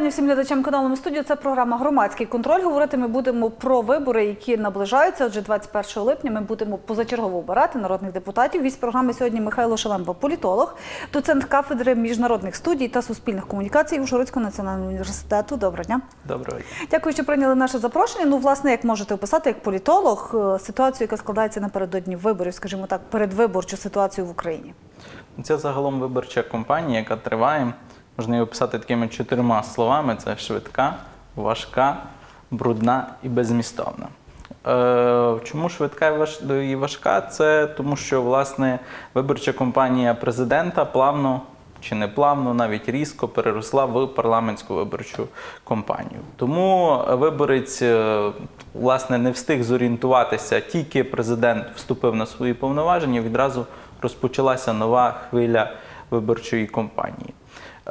вітання всім глядачам каналу «Ми студію. Це програма Громадський контроль. Говорити ми будемо про вибори, які наближаються. Отже, 21 липня ми будемо позачергово обирати народних депутатів. Вість програми сьогодні Михайло Шалемба, політолог, доцент кафедри міжнародних студій та суспільних комунікацій Ужгородського національного університету. Доброго дня. Доброго дня. Дякую, що прийняли наше запрошення. Ну, власне, як можете описати як політолог е, ситуацію, яка складається напередодні виборів, скажімо так, передвиборчу ситуацію в Україні. Це загалом виборча кампанія, яка триває. Можна її описати такими чотирма словами: це швидка, важка, брудна і безмістовна. Е, чому швидка і важка? Це тому, що власне виборча кампанія президента плавно чи не плавно, навіть різко переросла в парламентську виборчу кампанію. Тому виборець е, власне не встиг зорієнтуватися, тільки президент вступив на свої повноваження. Відразу розпочалася нова хвиля виборчої кампанії.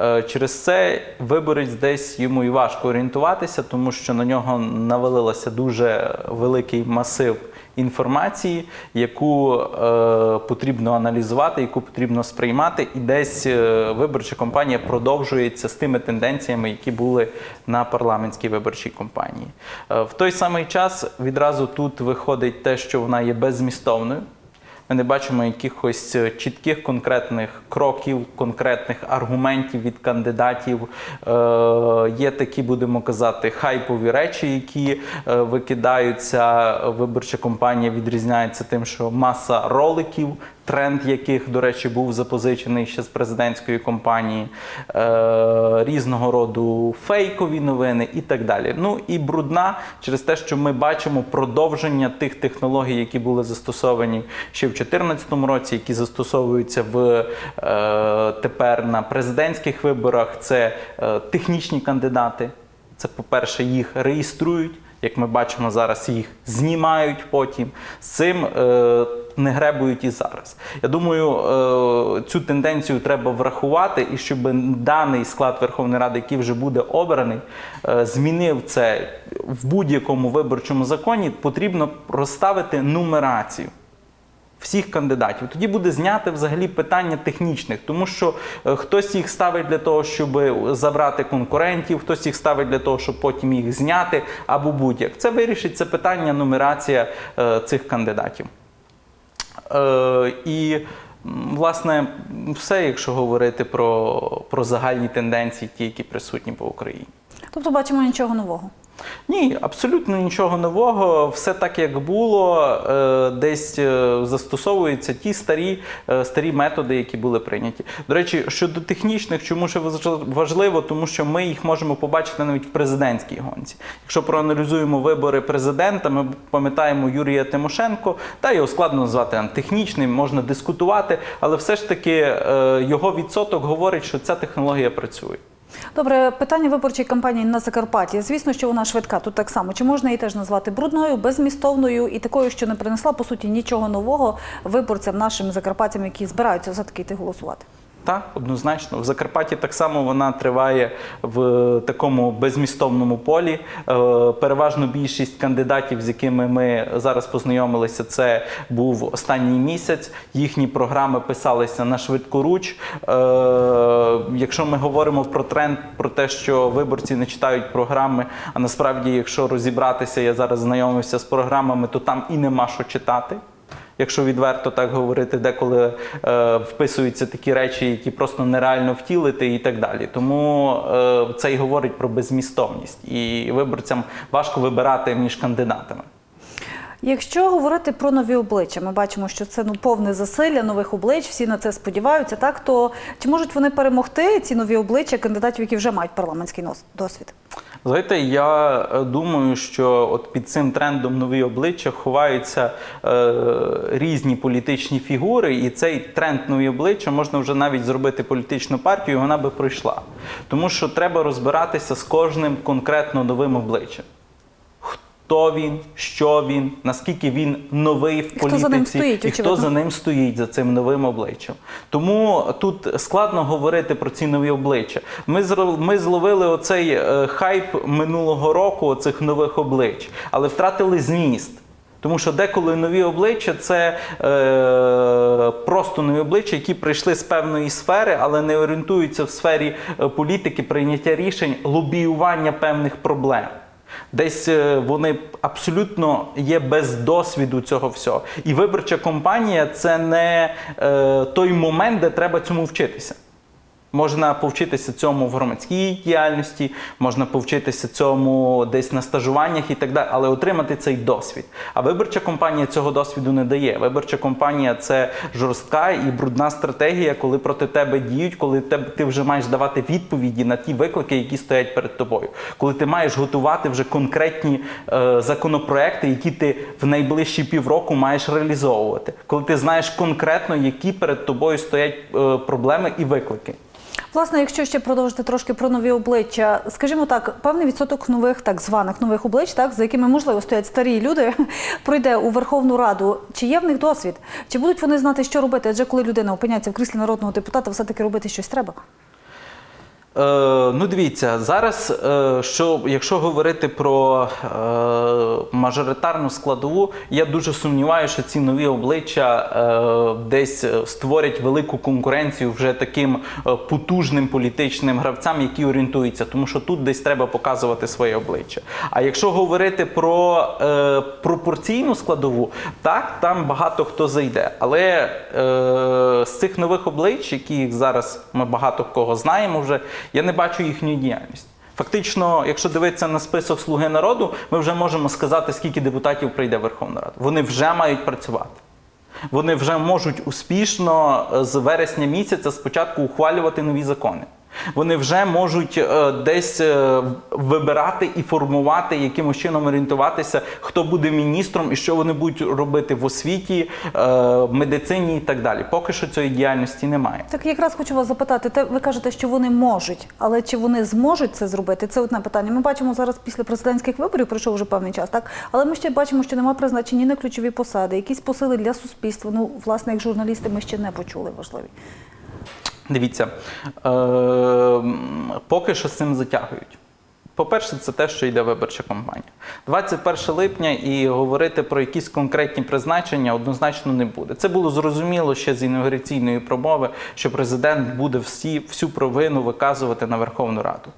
Е, Через це виборець десь йому і важко орієнтуватися, тому що на нього навалилося дуже великий масив інформації, яку е, потрібно аналізувати, яку потрібно сприймати, і десь е, виборча кампанія продовжується з тими тенденціями, які були на парламентській виборчій кампанії. Е, в той самий час відразу тут виходить те, що вона є беззмістовною. Ми не бачимо якихось е, чітких конкретних кроків, конкретних аргументів від кандидатів. Е, є такі, будемо казати, хайпові речі, які е, викидаються. Виборча компанія відрізняється тим, що маса роликів, тренд яких, до речі, був запозичений ще з президентської кампанії, е, різного роду фейкові новини і так далі. Ну і брудна через те, що ми бачимо продовження тих технологій, які були застосовані ще в 2014 році, які застосовуються в е, тепер на президентських виборах. Це е, технічні кандидати. Це, по-перше, їх реєструють. Як ми бачимо зараз, їх знімають потім. З цим е, не гребують і зараз. Я думаю, е, цю тенденцію треба врахувати, і щоб даний склад Верховної Ради, який вже буде обраний, е, змінив це в будь-якому виборчому законі, потрібно розставити нумерацію всіх кандидатів. Тоді буде зняти взагалі питання технічних, тому що е, хтось їх ставить для того, щоб забрати конкурентів, хтось їх ставить для того, щоб потім їх зняти або будь-як. Це вирішить це питання нумерація е, цих кандидатів. Е, і власне все, якщо говорити про, про загальні тенденції, ті, які присутні по Україні. Тобто бачимо нічого нового. Ні, абсолютно нічого нового. Все так, як було. Е, Десь е, застосовуються ті старі, е, старі методи, які були прийняті. До речі, щодо технічних, чому важ- важливо, тому що ми їх можемо побачити навіть в президентській гонці. Якщо проаналізуємо вибори президента, ми пам'ятаємо Юрія Тимошенко, та його складно назвати технічним, можна дискутувати, але все ж таки його відсоток говорить, що ця технологія працює. Добре, питання виборчої кампанії на Закарпатті. Звісно, що вона швидка. Тут так само. Чи можна її теж назвати брудною, безмістовною і такою, що не принесла по суті нічого нового виборцям нашим закарпатцям, які збираються за такий йти голосувати? Так, однозначно. В Закарпатті так само вона триває в такому безмістовному полі. Е, Переважно більшість кандидатів, з якими ми зараз познайомилися, це був останній місяць. Їхні програми писалися на швидкоруч. Е, Якщо ми говоримо про тренд, про те, що виборці не читають програми, а насправді, якщо розібратися, я зараз знайомився з програмами, то там і нема що читати якщо відверто так говорити, деколи е, вписуються такі речі, які просто нереально втілити, і так далі. Тому е, це й говорить про безмістовність, і виборцям важко вибирати між кандидатами. Якщо говорити про нові обличчя, ми бачимо, що це ну повне засилля нових облич, всі на це сподіваються. Так то чи можуть вони перемогти ці нові обличчя кандидатів, які вже мають парламентський досвід? Знаєте, я е, думаю, що от під цим трендом нові обличчя ховаються е, різні політичні фігури, і цей тренд нові обличчя можна вже навіть зробити політичну партію, і вона би пройшла. Тому що треба розбиратися з кожним конкретно новим обличчям. Хто він, що він, наскільки він новий в хто політиці, за ним стоїть, і хто за ним стоїть за цим новим обличчям. Тому тут складно говорити про ці нові обличчя. Ми ми зловили оцей е, хайп минулого року, оцих нових облич, але втратили зміст. Тому що деколи нові обличчя це е, просто нові обличчя, які прийшли з певної сфери, але не орієнтуються в сфері е, політики, прийняття рішень, лобіювання певних проблем. Десь е, вони абсолютно є без досвіду цього всього. І виборча компанія це не е, той момент, де треба цьому вчитися. Можна повчитися цьому в громадській діяльності, можна повчитися цьому десь на стажуваннях і так далі, але отримати цей досвід. А виборча кампанія цього досвіду не дає. Виборча кампанія це жорстка і брудна стратегія, коли проти тебе діють, коли ти вже маєш давати відповіді на ті виклики, які стоять перед тобою. Коли ти маєш готувати вже конкретні е, законопроекти, які ти в найближчі півроку маєш реалізовувати, коли ти знаєш конкретно, які перед тобою стоять е, проблеми і виклики. Власне, якщо ще продовжити трошки про нові обличчя, скажімо так, певний відсоток нових так званих нових облич, так за якими можливо стоять старі люди, пройде у Верховну Раду. Чи є в них досвід? Чи будуть вони знати, що робити? Адже коли людина опиняється в кріслі народного депутата, все таки робити щось треба. Е, ну, дивіться, зараз, е, що, якщо говорити про е, мажоритарну складову, я дуже сумніваюся, що ці нові обличчя десь створять велику конкуренцію вже таким потужним політичним гравцям, які орієнтуються, тому що тут десь треба показувати своє обличчя. А якщо говорити про пропорційну складову, так, там багато хто зайде. Але з цих нових облич, які зараз ми багато кого знаємо вже, я не бачу їхньої діяльність. Фактично, якщо дивитися на список Слуги народу, ми вже можемо сказати, скільки депутатів прийде в Верховну Раду. Вони вже мають працювати. Вони вже можуть успішно е, з вересня місяця спочатку ухвалювати нові закони. Вони вже можуть е, десь е, вибирати і формувати, якимось чином орієнтуватися, хто буде міністром і що вони будуть робити в освіті, е, медицині і так далі. Поки що цієї діяльності немає. Так якраз хочу вас запитати, те ви кажете, що вони можуть, але чи вони зможуть це зробити? Це одне питання. Ми бачимо зараз після президентських виборів, пройшов вже певний час, так але ми ще бачимо, що немає призначені на ключові посади, якісь посили для суспільства. Ну, власне, як журналісти, ми ще не почули важливі. Дивіться, е, поки що з цим затягують. По-перше, це те, що йде виборча кампанія. 21 липня і говорити про якісь конкретні призначення однозначно не буде. Це було зрозуміло ще з інаугураційної промови, що президент буде всі, всю провину виказувати на Верховну Раду.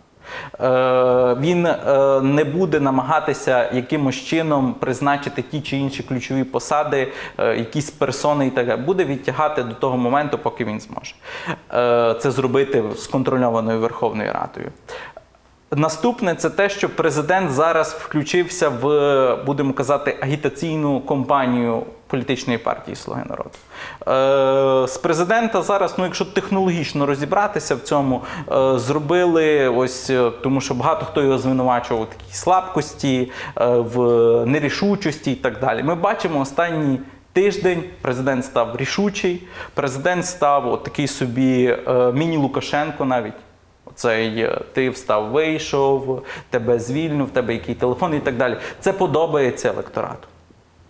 Е, Він е, не буде намагатися якимось чином призначити ті чи інші ключові посади, е, якісь персони і так далі. Буде відтягати до того моменту, поки він зможе це зробити з контрольованою Верховною Радою. Наступне це те, що президент зараз включився в, будемо казати, агітаційну кампанію політичної партії Слуги народу. Е, з президента зараз, ну якщо технологічно розібратися в цьому, е, зробили ось е, тому, що багато хто його звинувачував у такій слабкості, в нерішучості і так далі. Ми бачимо останній. Тиждень президент став рішучий, президент став от такий собі міні-Лукашенко навіть. Цей ти встав, вийшов, тебе звільнив, в тебе який телефон і так далі. Це подобається електорату.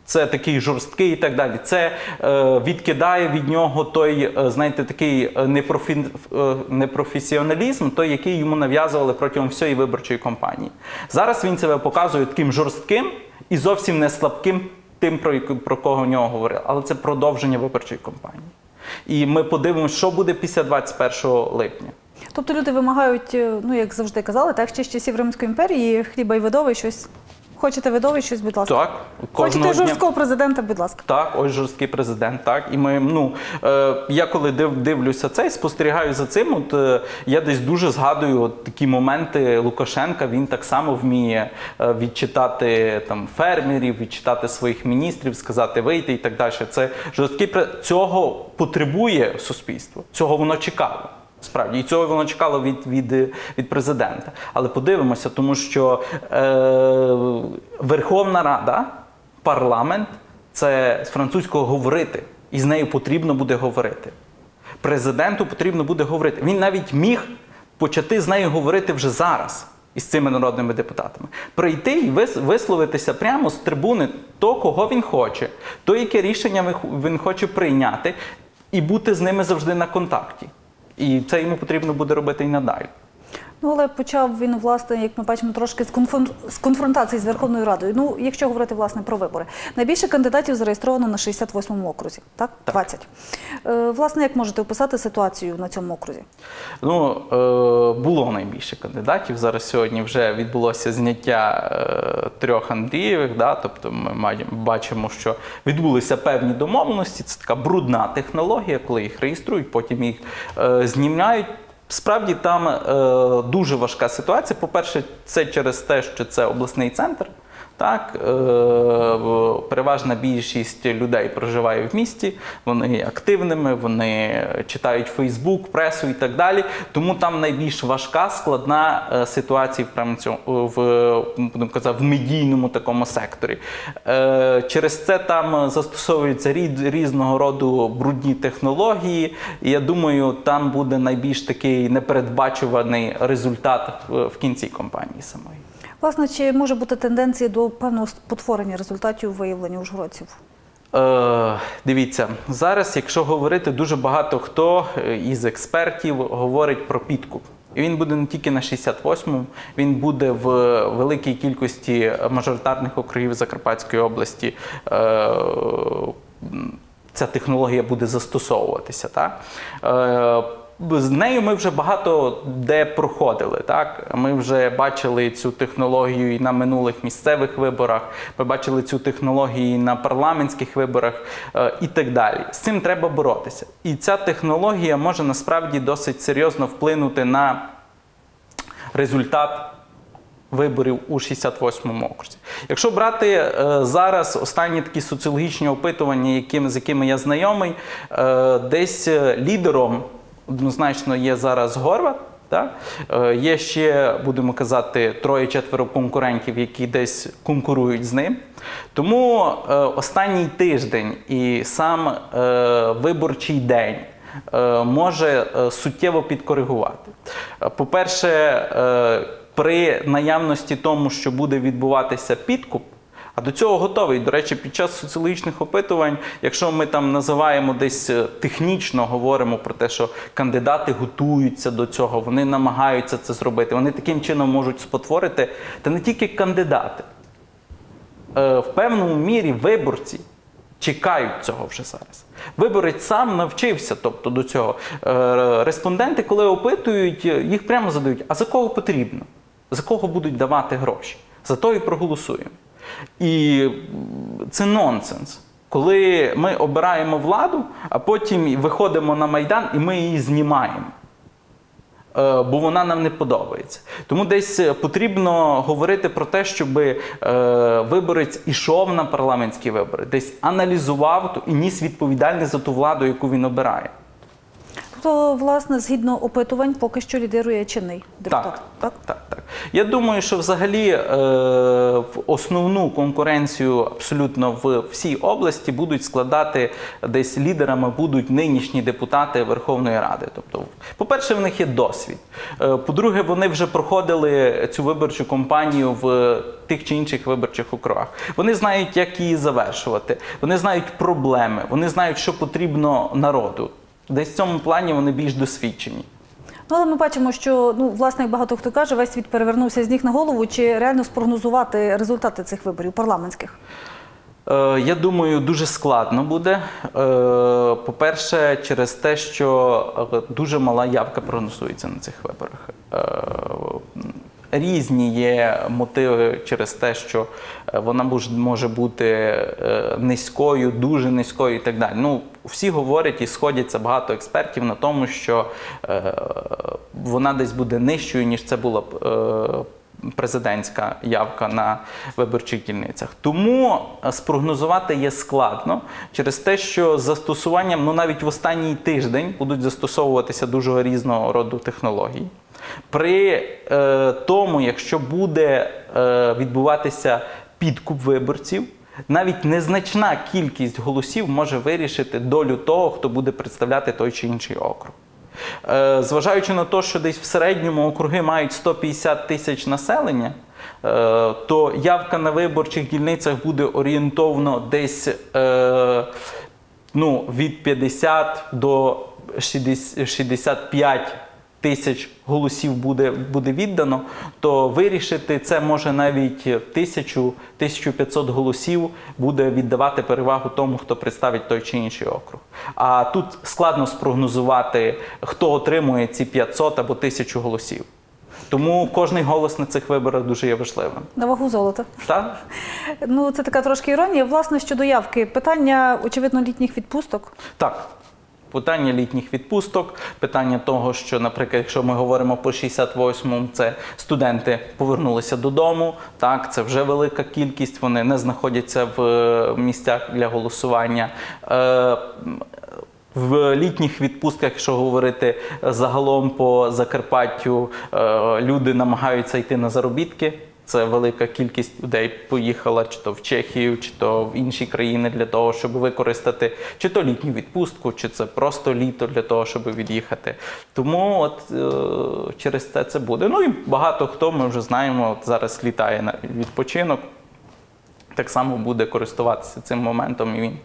Це такий жорсткий і так далі. Це е, відкидає від нього той, е, знаєте, такий е, непрофі, е, непрофесіоналізм, той, який йому нав'язували протягом всієї виборчої кампанії. Зараз він себе показує таким жорстким і зовсім не слабким, тим, про, про кого в нього говорили. Але це продовження виборчої кампанії. І ми подивимося, що буде після 21 липня. Тобто люди вимагають, ну як завжди казали, так ще з часів Римської імперії, хліба і видовий щось. Хочете видовий щось, будь ласка. Так, Хочете дня- жорсткого президента, будь ласка. Так, ось жорсткий президент. Так, і ми ну е, я коли див, дивлюся це і спостерігаю за цим. От е, я десь дуже згадую от такі моменти Лукашенка. Він так само вміє е, відчитати там фермерів, відчитати своїх міністрів, сказати вийти і так далі. Це жорсткий цього потребує суспільство. Цього воно чекало. Справді, і цього воно чекало від, від, від президента. Але подивимося, тому що е, Верховна Рада, парламент це з французького говорити, і з нею потрібно буде говорити. Президенту потрібно буде говорити. Він навіть міг почати з нею говорити вже зараз. Із цими народними депутатами прийти і висловитися прямо з трибуни то, кого він хоче, то, яке рішення він хоче прийняти, і бути з ними завжди на контакті. І це йому потрібно буде робити і надалі. Ну, але почав він, власне, як ми бачимо, трошки з, конфрон... з конфронтації з Верховною Радою. Ну, якщо говорити власне про вибори. Найбільше кандидатів зареєстровано на 68-му окрузі, так? Так. 20. Е, власне, як можете описати ситуацію на цьому окрузі? Ну, е, було найбільше кандидатів. Зараз сьогодні вже відбулося зняття е, трьох Андрієвих. Да? Тобто ми бачимо, що відбулися певні домовленості. Це така брудна технологія, коли їх реєструють, потім їх е, знімають. Справді там е, дуже важка ситуація. По-перше, це через те, що це обласний центр. Так, е, переважна більшість людей проживає в місті, вони активними, вони читають Фейсбук, пресу і так далі. Тому там найбільш важка, складна е, ситуація в, прямо в, будемо казати, в медійному такому секторі. Е, Через це там застосовуються різного роду брудні технології. Я думаю, там буде найбільш такий непередбачуваний результат в кінці кампанії самої. Власне, чи може бути тенденція до певного спотворення результатів виявлення ужгородців? Е, дивіться, зараз, якщо говорити, дуже багато хто е, із експертів говорить про підкуп. І він буде не тільки на 68-му, він буде в великій кількості мажоритарних округів Закарпатської області. Е, ця технологія буде застосовуватися. Так? Е, з нею ми вже багато де проходили. Так? Ми вже бачили цю технологію і на минулих місцевих виборах, ми бачили цю технологію і на парламентських виборах е, і так далі. З цим треба боротися. І ця технологія може насправді досить серйозно вплинути на результат виборів у 68-му окрузі. Якщо брати е, зараз останні такі соціологічні опитування, якими, з якими я знайомий, е, десь е, лідером однозначно є зараз Горват. Так? Е, Є ще, будемо казати, троє-четверо конкурентів, які десь конкурують з ним. Тому е, останній тиждень і сам е, виборчий день е, може е, суттєво підкоригувати. Е, По-перше, е, при наявності тому, що буде відбуватися підкуп. А до цього готовий. До речі, під час соціологічних опитувань, якщо ми там називаємо десь е, технічно, говоримо про те, що кандидати готуються до цього, вони намагаються це зробити, вони таким чином можуть спотворити, та не тільки кандидати. Е, В певному мірі виборці чекають цього вже зараз. Виборець сам навчився тобто, до цього. Е, Респонденти, коли опитують, їх прямо задають: а за кого потрібно? За кого будуть давати гроші? За то і проголосуємо. І це нонсенс. Коли ми обираємо владу, а потім виходимо на Майдан і ми її знімаємо. Е, Бо вона нам не подобається. Тому десь е, потрібно говорити про те, щоб е, виборець ішов на парламентські вибори, десь аналізував і ніс відповідальність за ту владу, яку він обирає. Тобто, власне, згідно опитувань, поки що лідирує чинний депутат. Так, так, так, так. Я думаю, що взагалі е, в основну конкуренцію абсолютно в всій області будуть складати десь лідерами будуть нинішні депутати Верховної Ради. Тобто, по-перше, в них є досвід. Е, по-друге, вони вже проходили цю виборчу кампанію в тих чи інших виборчих округах. Вони знають, як її завершувати. Вони знають проблеми, вони знають, що потрібно народу. Десь в цьому плані вони більш досвідчені. Ну, але ми бачимо, що ну, власне, як багато хто каже, весь світ перевернувся з ніг на голову. Чи реально спрогнозувати результати цих виборів парламентських? Е, Я думаю, дуже складно буде. Е, По-перше, через те, що е, дуже мала явка прогнозується на цих виборах. Е, Різні є мотиви через те, що е, вона може бути е, низькою, дуже низькою і так далі. Ну, всі говорять і сходяться багато експертів на тому, що е, вона десь буде нижчою, ніж це була б е, президентська явка на виборчих дільницях. Тому е, спрогнозувати є складно через те, що застосуванням, ну навіть в останній тиждень будуть застосовуватися дуже різного роду технології. При е, тому, якщо буде е, відбуватися підкуп виборців, навіть незначна кількість голосів може вирішити долю того, хто буде представляти той чи інший округ. Е, Зважаючи на те, що десь в середньому округи мають 150 тисяч населення, е, то явка на виборчих дільницях буде орієнтовно десь е, ну, від 50 до 60 65 тисяч голосів буде, буде віддано, то вирішити це може навіть тисячу, 1500 голосів буде віддавати перевагу тому, хто представить той чи інший округ. А тут складно спрогнозувати, хто отримує ці 500 або 1000 голосів. Тому кожний голос на цих виборах дуже є важливим. На вагу золота. Так? Ну, це така трошки іронія. Власне, щодо явки, питання, очевидно, літніх відпусток. Так. Питання літніх відпусток, питання того, що, наприклад, якщо ми говоримо по 68-му, це студенти повернулися додому. Так, це вже велика кількість. Вони не знаходяться в е, місцях для голосування. Е, в літніх відпустках, якщо говорити загалом по Закарпаттю, е, люди намагаються йти на заробітки. Це велика кількість людей поїхала чи то в Чехію, чи то в інші країни для того, щоб використати чи то літню відпустку, чи це просто літо для того, щоб від'їхати. Тому от е, через це це буде. Ну і багато хто ми вже знаємо, от зараз літає на відпочинок. Так само буде користуватися цим моментом, і він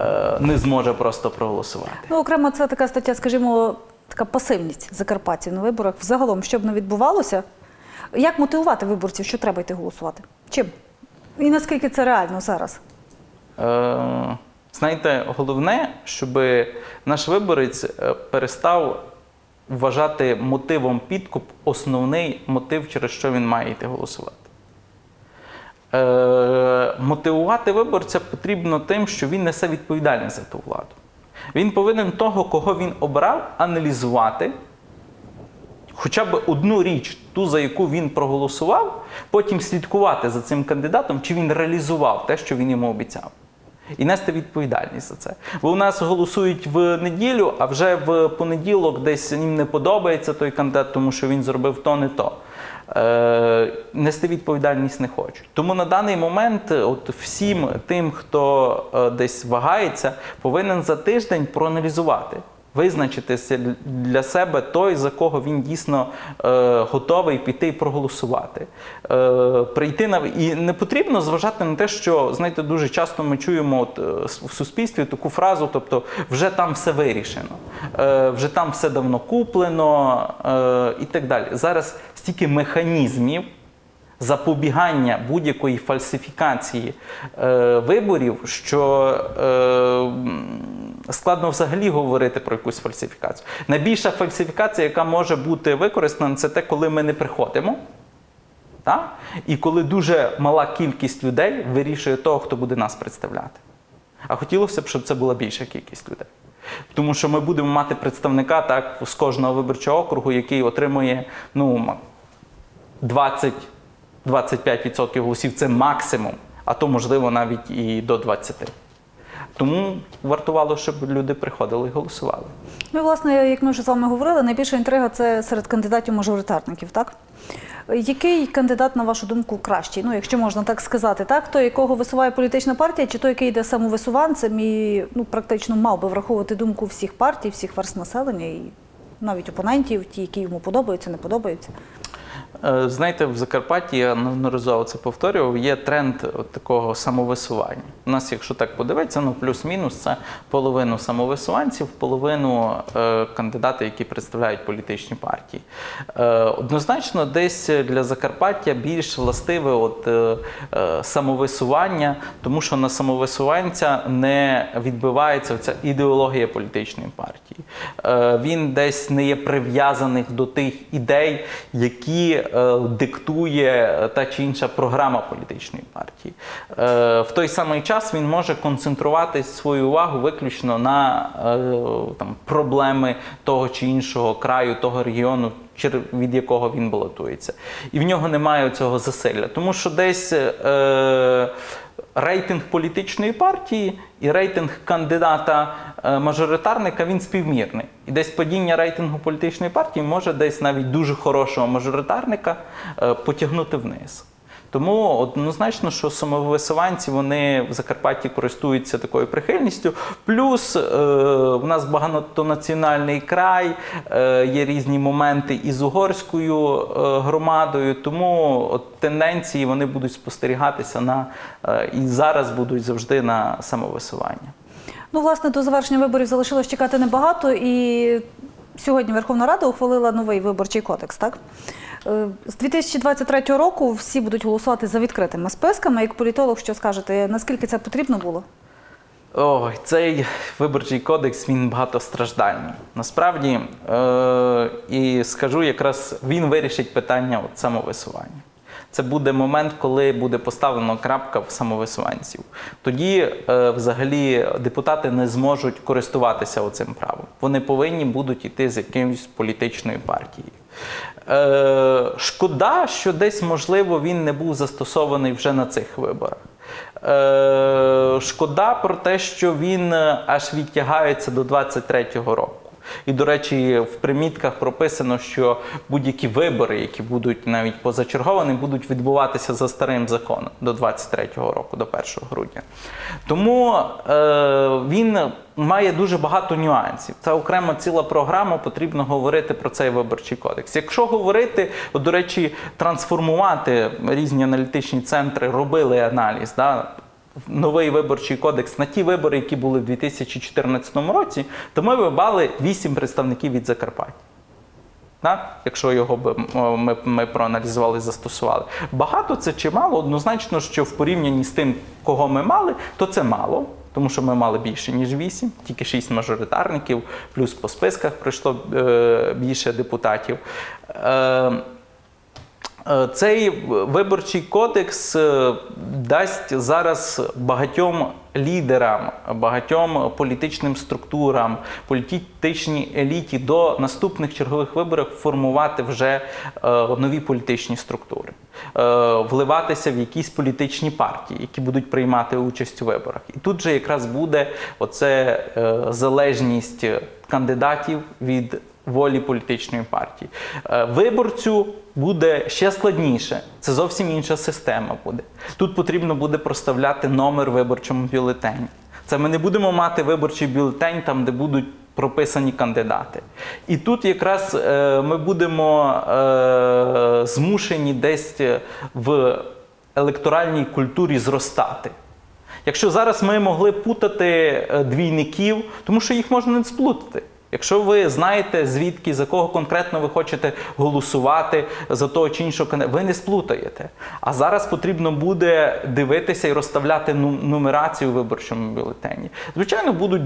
е, не зможе просто проголосувати. Ну, окремо, це така стаття, скажімо, така пасивність закарпатців на виборах. Взагалом, що б не відбувалося, як мотивувати виборців, що треба йти голосувати? Чим? І наскільки це реально зараз? Е, знаєте, головне, щоб наш виборець е, перестав вважати мотивом підкуп основний мотив, через що він має йти голосувати. Е, мотивувати виборця потрібно тим, що він несе відповідальність за ту владу. Він повинен того, кого він обрав, аналізувати хоча б одну річ, ту, за яку він проголосував, потім слідкувати за цим кандидатом, чи він реалізував те, що він йому обіцяв. І нести відповідальність за це. Бо у нас голосують в неділю, а вже в понеділок десь їм не подобається той кандидат, тому що він зробив то не то. Е, нести відповідальність не хочуть. Тому на даний момент, е, от всім тим, хто е, десь вагається, повинен за тиждень проаналізувати. Визначитися для себе той, за кого він дійсно е, готовий піти і проголосувати. Е, прийти на і не потрібно зважати на те, що знаєте, дуже часто ми чуємо от, е, в суспільстві таку фразу, тобто вже там все вирішено, е, вже там все давно куплено е, і так далі. Зараз стільки механізмів запобігання будь-якої фальсифікації е, виборів, що е, складно взагалі говорити про якусь фальсифікацію. Найбільша фальсифікація, яка може бути використана, це те, коли ми не приходимо. Так? І коли дуже мала кількість людей вирішує того, хто буде нас представляти. А хотілося б, щоб це була більша кількість людей. Тому що ми будемо мати представника так, з кожного виборчого округу, який отримує ну, 20-25% голосів це максимум, а то, можливо, навіть і до 20%. Тому вартувало, щоб люди приходили і голосували. Ну, власне, як ми вже з вами говорили, найбільша інтрига це серед кандидатів-мажоритарників, так? Який кандидат, на вашу думку, кращий? Ну, якщо можна так сказати, так? Той, якого висуває політична партія, чи той, який йде самовисуванцем і ну, практично мав би враховувати думку всіх партій, всіх верст населення і навіть опонентів, ті, які йому подобаються, не подобаються. Е, Знаєте, в Закарпатті я неодноразово це повторював. Є тренд от такого самовисування. У нас, якщо так подивитися, ну плюс-мінус це половину самовисуванців, половину е, кандидати, які представляють політичні партії. Е, однозначно, десь для Закарпаття більш властиве от, е, е, самовисування, тому що на самовисуванця не відбивається ця ідеологія політичної партії. Е, він десь не є прив'язаний до тих ідей, які е, диктує та чи інша програма політичної партії. Е, в той самий час він може концентрувати свою увагу виключно на е, там, проблеми того чи іншого краю, того регіону, від якого він балотується. І в нього немає цього засилля. Тому що десь. Рейтинг політичної партії і рейтинг кандидата е, він співмірний. І десь падіння рейтингу політичної партії може десь навіть дуже хорошого мажоритарника е, потягнути вниз. Тому однозначно, що самовисуванці вони в Закарпатті користуються такою прихильністю. Плюс е, в нас багатонаціональний край, е, є різні моменти із угорською е, громадою. Тому от тенденції вони будуть спостерігатися на е, і зараз будуть завжди на самовисування. Ну, власне, до завершення виборів залишилось чекати небагато, і сьогодні Верховна Рада ухвалила новий виборчий кодекс. Так з 2023 року всі будуть голосувати за відкритими списками. Як політолог, що скажете, наскільки це потрібно було? Ой, цей виборчий кодекс він багатостраждальний. Насправді, е- і скажу, якраз він вирішить питання от самовисування. Це буде момент, коли буде поставлено крапка в самовисуванців. Тоді, е, взагалі, депутати не зможуть користуватися цим правом. Вони повинні будуть йти з якоюсь політичною партією. Е, шкода, що десь, можливо, він не був застосований вже на цих виборах. Е, шкода про те, що він е, аж відтягається до 23-го року. І, до речі, в примітках прописано, що будь-які вибори, які будуть навіть позачерговані, будуть відбуватися за старим законом до 23-го року, до 1 грудня. Тому е, він має дуже багато нюансів. Це окремо ціла програма, потрібно говорити про цей виборчий кодекс. Якщо говорити, от, до речі, трансформувати різні аналітичні центри, робили аналіз. Да, новий виборчий кодекс на ті вибори, які були в 2014 році, то ми вибрали 8 представників від Закарпаття. Так? Якщо його б ми, ми проаналізували застосували. Багато це чи мало? Однозначно, що в порівнянні з тим, кого ми мали, то це мало. Тому що ми мали більше, ніж 8, тільки 6 мажоритарників, плюс по списках прийшло е, більше депутатів. Е, Цей виборчий кодекс е, дасть зараз багатьом лідерам, багатьом політичним структурам, політичній еліті до наступних чергових виборів формувати вже е, нові політичні структури, вливатися в якісь політичні партії, які будуть приймати участь у виборах. І тут же якраз буде оце залежність кандидатів від волі політичної партії. Е, Виборцю буде ще складніше. Це зовсім інша система буде. Тут потрібно буде проставляти номер виборчому бюлетені. Це ми не будемо мати виборчий бюлетень, там, де будуть прописані кандидати. І тут якраз е, ми будемо е, змушені десь в електоральній культурі зростати. Якщо зараз ми могли путати е, двійників, тому що їх можна не сплутати. Якщо ви знаєте, звідки за кого конкретно ви хочете голосувати за того чи іншого кандидата, ви не сплутаєте. А зараз потрібно буде дивитися і розставляти ну- нумерацію в виборчому бюлетені. Звичайно, будуть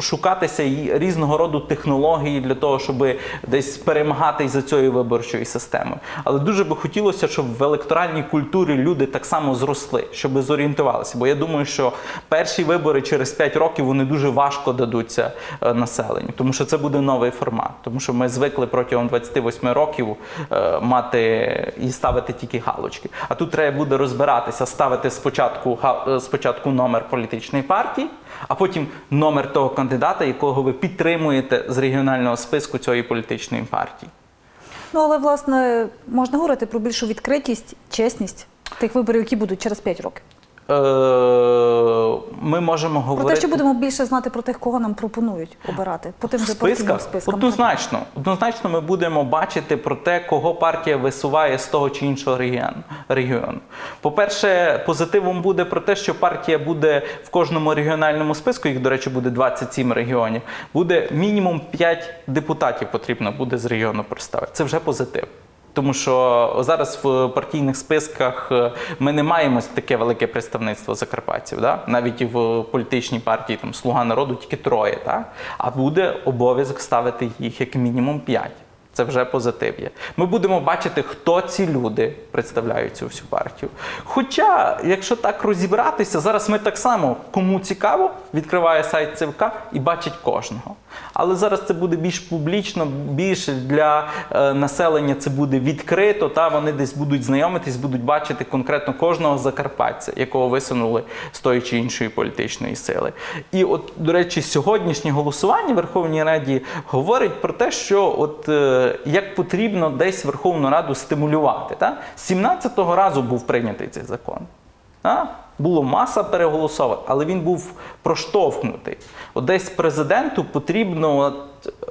шукатися різного роду технології для того, щоб десь перемагати із за цією виборчою системою. Але дуже би хотілося, щоб в електоральній культурі люди так само зросли, щоб зорієнтувалися. Бо я думаю, що перші вибори через 5 років вони дуже важко дадуться е, населенню, тому що це буде новий формат. Тому що ми звикли протягом 28 років е, мати і ставити тільки галочки. А тут треба буде розбиратися, ставити спочатку е, спочатку номер політичної партії, а потім номер того кандидата, якого ви підтримуєте з регіонального списку цієї політичної партії. Ну але власне можна говорити про більшу відкритість, чесність тих виборів, які будуть через 5 років. Е, Ми можемо Про говорити те, що будемо більше знати про тих, кого нам пропонують обирати по тим же спискам. Однозначно, однозначно, ми будемо бачити про те, кого партія висуває з того чи іншого регіону. По-перше, позитивом буде про те, що партія буде в кожному регіональному списку, їх, до речі, буде 27 регіонів, буде мінімум 5 депутатів потрібно буде з регіону представити. Це вже позитив. Тому що зараз в партійних списках е, ми не маємо таке велике представництво закарпатців. Да? Навіть в політичній партії там Слуга народу тільки троє. Да? А буде обов'язок ставити їх як мінімум п'ять. Це вже позитив є. Ми будемо бачити, хто ці люди представляють цю всю партію. Хоча, якщо так розібратися, зараз ми так само, кому цікаво, відкриває сайт ЦВК і бачить кожного. Але зараз це буде більш публічно, більше для е, населення це буде відкрито. Та вони десь будуть знайомитись, будуть бачити конкретно кожного закарпатця, якого висунули з тої чи іншої політичної сили. І от, до речі, сьогоднішнє голосування в Верховній Раді говорить про те, що от е, як потрібно десь Верховну Раду стимулювати. Та? 17-го разу був прийнятий цей закон. Та? Було маса переголосованих, але він був проштовхнутий. От десь президенту потрібно от,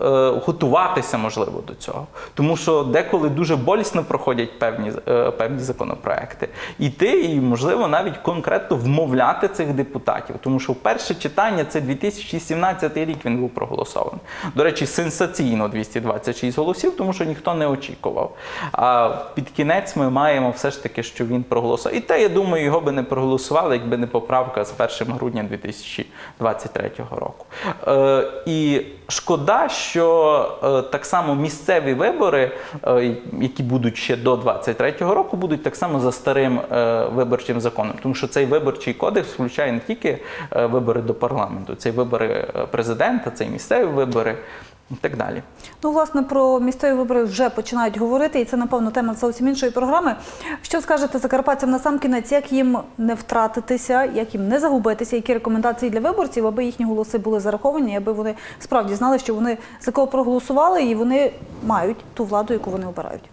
е, готуватися, можливо, до цього. Тому що деколи дуже болісно проходять певні, е, певні законопроекти. Іти і, можливо, навіть конкретно вмовляти цих депутатів. Тому що перше читання це 2017 рік він був проголосований. До речі, сенсаційно 226 голосів, тому що ніхто не очікував. А під кінець ми маємо все ж таки, що він проголосував. І те, я думаю, його би не проголосували, якби не поправка з 1 грудня 2023 року. Е, і шкода, що е, так само місцеві вибори, е, які будуть ще до 2023 року, будуть так само за старим виборчим законом. Тому що цей виборчий кодекс включає не тільки вибори до парламенту, це й вибори президента, це й місцеві вибори і так далі. Ну, власне, про місцеві вибори вже починають говорити, і це, напевно, тема зовсім іншої програми. Що скажете закарпатцям на сам кінець, як їм не втратитися, як їм не загубитися, які рекомендації для виборців, аби їхні голоси були зараховані, аби вони справді знали, що вони за кого проголосували, і вони мають ту владу, яку вони обирають.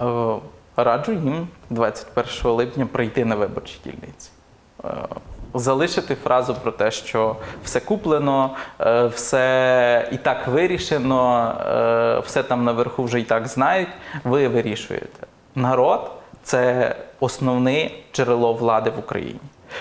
Е, Раджу їм 21 липня прийти на виборчі дільниці. Залишити фразу про те, що все куплено, е, все і так вирішено, е, все там наверху вже і так знають. Ви вирішуєте. Народ це основне джерело влади в Україні.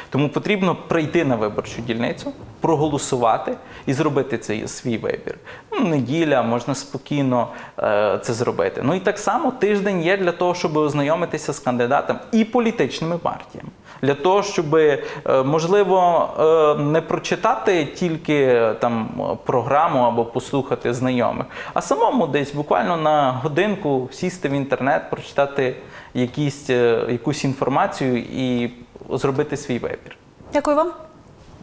Тому потрібно прийти на виборчу дільницю, проголосувати і зробити цей свій вибір. Ну, неділя, можна спокійно е, це зробити. Ну і так само тиждень є для того, щоб ознайомитися з кандидатом і політичними партіями. Для того, щоб е, можливо е, не прочитати тільки е, там програму або послухати знайомих, а самому десь буквально на годинку сісти в інтернет, прочитати якісь, якусь інформацію і зробити свій вибір. Дякую вам.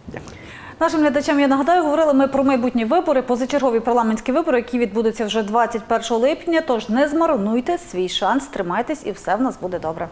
Дякую. Нашим глядачам я нагадаю, говорили ми про майбутні вибори, позачергові парламентські вибори, які відбудуться вже 21 липня. Тож не змарнуйте свій шанс, тримайтесь і все в нас буде добре.